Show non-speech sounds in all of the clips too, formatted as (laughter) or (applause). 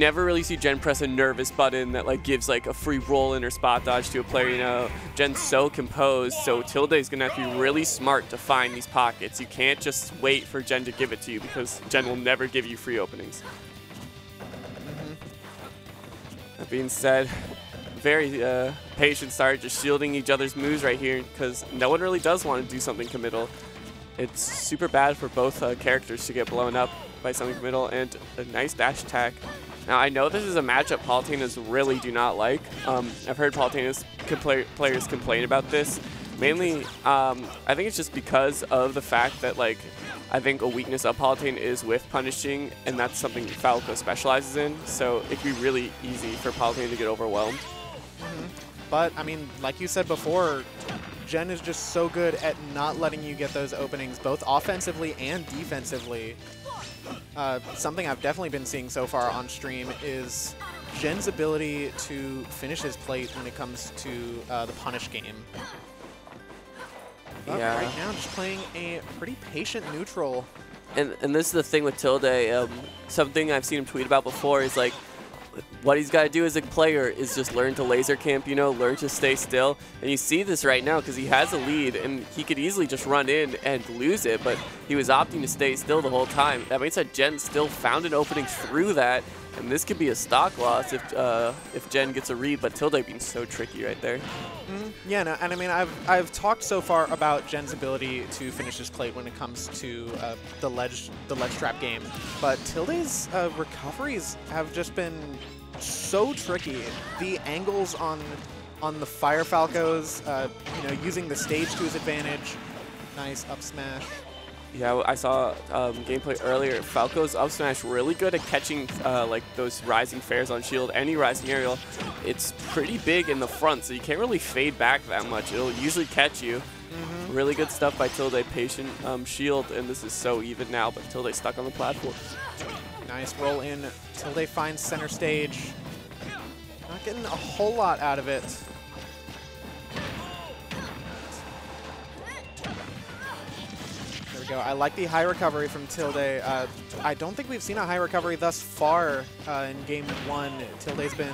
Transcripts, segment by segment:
never really see Gen press a nervous button that like gives like a free roll in or spot dodge to a player. You know, Gen's so composed, so Tilde is gonna have to be really smart to find these pockets. You can't just wait for Gen to give it to you because Gen will never give you free openings. That being said, very uh, patient start, just shielding each other's moves right here because no one really does want to do something committal. It's super bad for both uh, characters to get blown up by something committal and a nice dash attack. Now, I know this is a matchup Palutenas really do not like. Um, I've heard Palutenas compl players complain about this. Mainly, um, I think it's just because of the fact that, like, I think a weakness of Palutena is with punishing, and that's something Falco specializes in. So it can be really easy for Palutena to get overwhelmed. Mm -hmm. But, I mean, like you said before, Gen is just so good at not letting you get those openings, both offensively and defensively. Uh, something I've definitely been seeing so far on stream is Gen's ability to finish his plate when it comes to uh, the punish game. But yeah. right now, just playing a pretty patient neutral. And and this is the thing with Tilde. Um, something I've seen him tweet about before is like, what he's got to do as a player is just learn to laser camp, you know, learn to stay still. And you see this right now because he has a lead and he could easily just run in and lose it, but he was opting to stay still the whole time. That means that Gen still found an opening through that and this could be a stock loss if uh, if Gen gets a read, but Tilde being so tricky right there. Mm -hmm. Yeah, no, and I mean, I've, I've talked so far about Gen's ability to finish his plate when it comes to uh, the ledge the ledge trap game, but Tilde's uh, recoveries have just been so tricky. The angles on on the Fire Falcos, uh, you know, using the stage to his advantage. Nice up smash. Yeah, I saw um, gameplay earlier. Falco's up smash really good at catching uh, like those rising fairs on shield, any rising aerial. It's pretty big in the front, so you can't really fade back that much. It'll usually catch you. Mm -hmm. Really good stuff by Tilde. Patient um, shield, and this is so even now, but Tilde stuck on the platform. Nice roll in. Tilde finds center stage. Not getting a whole lot out of it. Go. I like the high recovery from Tilde. Uh, I don't think we've seen a high recovery thus far uh, in game one. Tilde's been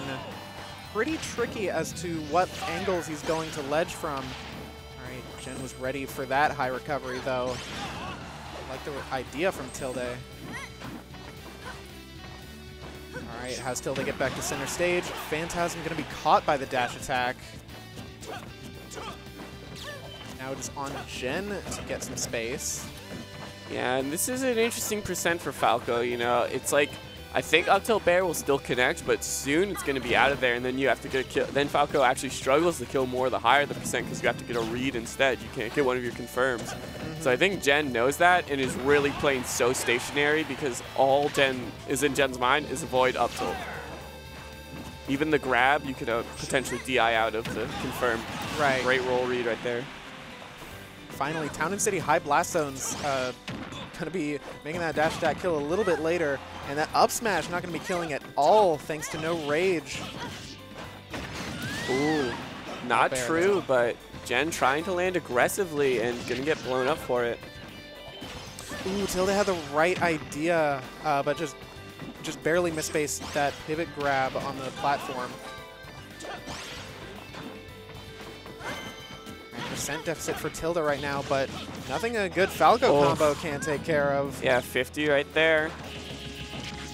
pretty tricky as to what angles he's going to ledge from. All right, Gen was ready for that high recovery, though. I like the idea from Tilde. All right, how's Tilde get back to center stage? Phantasm going to be caught by the dash attack. Now it is on Gen to get some space. Yeah, and this is an interesting percent for Falco, you know. It's like, I think up till Bair will still connect, but soon it's going to be out of there, and then you have to get a kill. Then Falco actually struggles to kill more the higher the percent because you have to get a read instead. You can't get one of your confirms. Mm -hmm. So I think Gen knows that and is really playing so stationary because all Gen is in Gen's mind is avoid up tilt. Even the grab, you could uh, potentially DI out of the confirm. Right. Great roll read right there finally, Town and City high blast zones uh, going to be making that dash attack kill a little bit later. And that up smash not going to be killing at all thanks to no rage. Ooh, not true, but Gen trying to land aggressively and going to get blown up for it. Ooh, Tilde had the right idea, uh, but just just barely misspaced that pivot grab on the platform. Percent deficit for Tilde right now, but nothing a good Falco oh. combo can't take care of. Yeah, 50 right there.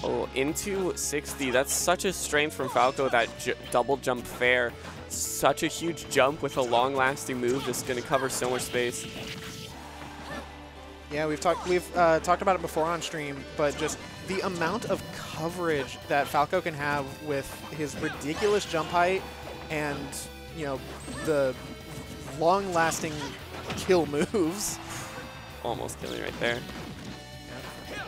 Oh, into 60. That's such a strength from Falco, that double jump fair. Such a huge jump with a long-lasting move that's going to cover so much space. Yeah, we've talked we've uh, talked about it before on stream, but just the amount of coverage that Falco can have with his ridiculous jump height and you know the long-lasting kill moves. Almost killing right there. Yep.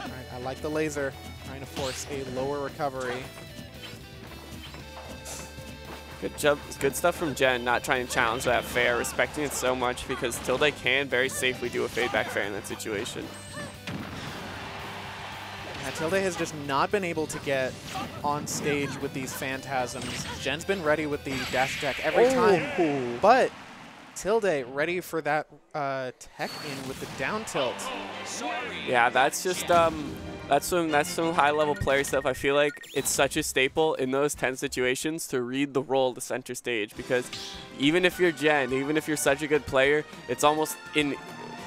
Right, I like the laser. Trying to force a lower recovery. Good jump, good stuff from Gen, not trying to challenge that fair, respecting it so much because Tilde can very safely do a fade back fair in that situation. Yeah, Tilde has just not been able to get on stage with these Phantasms. Gen's been ready with the dash attack every oh. time, but Tilde ready for that uh, tech in with the down tilt. Yeah, that's just um, That's some that's some high level player stuff. I feel like it's such a staple in those 10 situations to read the role of the center stage because even if you're Gen, even if you're such a good player, it's almost in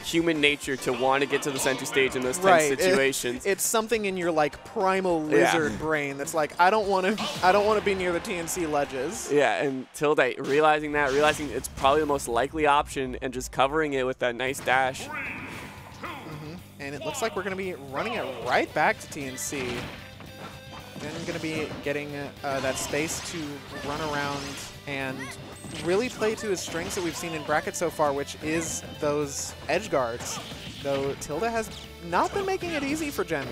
human nature to want to get to the center stage in those 10 Right. It- situations. it's something in your like primal Yeah. lizard brain that's like I don't want to I don't want to be near the TNC ledges. yeah, and Tilde realizing that, realizing it's probably the most likely option and just covering it with that nice dash. Mm-hmm, and it looks like we're going to be running it right back to TNC. Then going to be getting uh, that space to run around and really play to his strengths that we've seen in bracket so far, which is those edge guards. Though Tilde has not been making it easy for Gen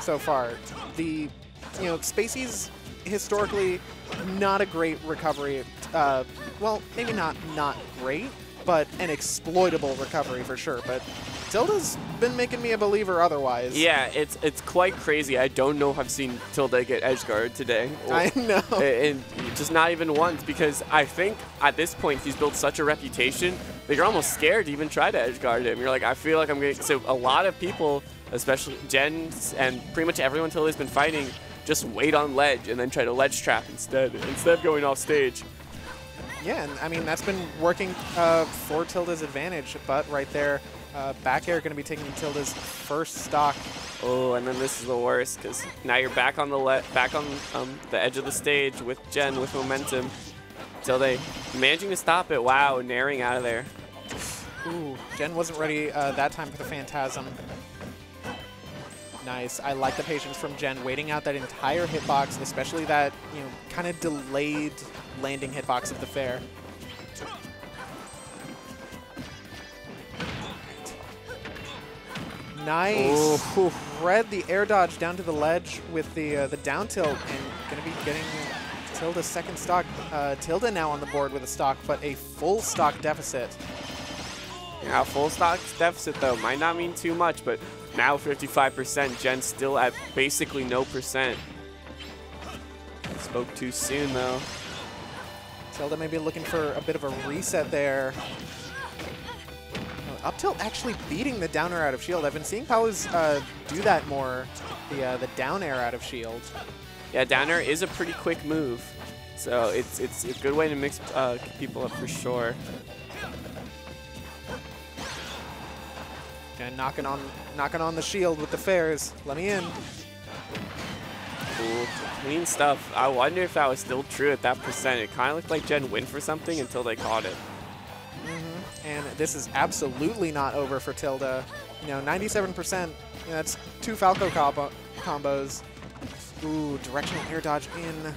so far. The, you know, Spacies historically not a great recovery. Uh, well, maybe not not great, but an exploitable recovery for sure. But Tilde's been making me a believer otherwise. Yeah, it's it's quite crazy. I don't know if I've seen Tilde get edge guard today. Or- (laughs) I know. and just not even once because I think at this point he's built such a reputation that you're almost scared to even try to edge guard him. You're like, I feel like I'm going to. So a lot of people, especially Gen and pretty much everyone Tilde's been fighting, just wait on ledge and then try to ledge trap instead, instead of going off stage. Yeah, and I mean, that's been working uh, for Tilde's advantage, but right there, uh, back air going to be taking Tilde's first stock. Oh, and then this is the worst because now you're back on the le- back on um, the edge of the stage with Gen with momentum. Tilde managing to stop it. Wow, naring out of there. Ooh, Gen wasn't ready uh, that time for the Phantasm. Nice. I like the patience from Gen, waiting out that entire hitbox, especially that, you know, kind of delayed landing hitbox of the fair. Nice. Ooh. Read the air dodge down to the ledge with the uh, the down tilt and going to be getting Tilde's second stock. Uh, Tilde now on the board with a stock, but a full stock deficit. Yeah, full stock deficit though might not mean too much, but now 55%. Gen's still at basically no percent. Spoke too soon though. Tilde maybe looking for a bit of a reset there. Oh, Up tilt actually beating the down air out of shield. I've been seeing Paus uh, do that more, the uh, the down air out of shield. Yeah, down air is a pretty quick move, so it's it's a good way to mix uh, people up for sure. And knocking on knocking on the shield with the fairs. Let me in. Cool, clean stuff. I wonder if that was still true at that percent. It kind of looked like Gen went for something until they caught it. Mm-hmm. And this is absolutely not over for Tilde. You know, 97%. You know, that's two Falco combo combos. Ooh, directional air dodge in.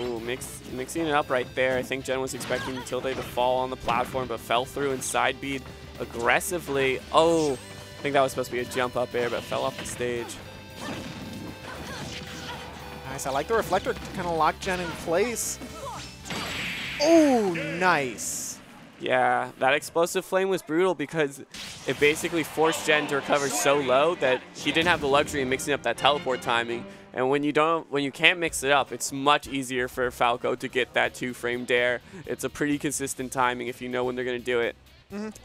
Ooh, mix, mixing it up right there. I think Gen was expecting Tilde to fall on the platform, but fell through and side beat aggressively. Oh, I think that was supposed to be a jump up air, but fell off the stage. Nice. I like the reflector to kind of lock Gen in place. Oh, nice. Yeah, that explosive flame was brutal because it basically forced Gen to recover so low that she didn't have the luxury of mixing up that teleport timing. And when you don't, when you can't mix it up, it's much easier for Falco to get that two-frame dair. It's a pretty consistent timing if you know when they're gonna do it.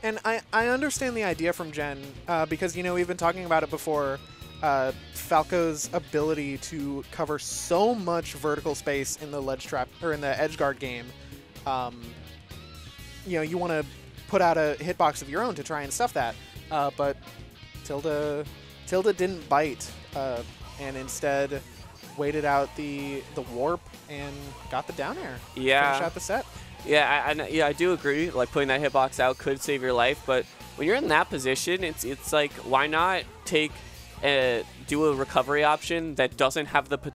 And I, I understand the idea from Gen uh, because, you know, we've been talking about it before. Uh, Falco's ability to cover so much vertical space in the ledge trap or in the edge guard game. Um, you know, you want to put out a hitbox of your own to try and stuff that. Uh, but Tilde, Tilde didn't bite uh, and instead waited out the the warp and got the down air. Yeah. Finish out the set. Yeah, I, I, yeah, I do agree. Like putting that hitbox out could save your life, but when you're in that position, it's it's like why not take a, do a recovery option that doesn't have the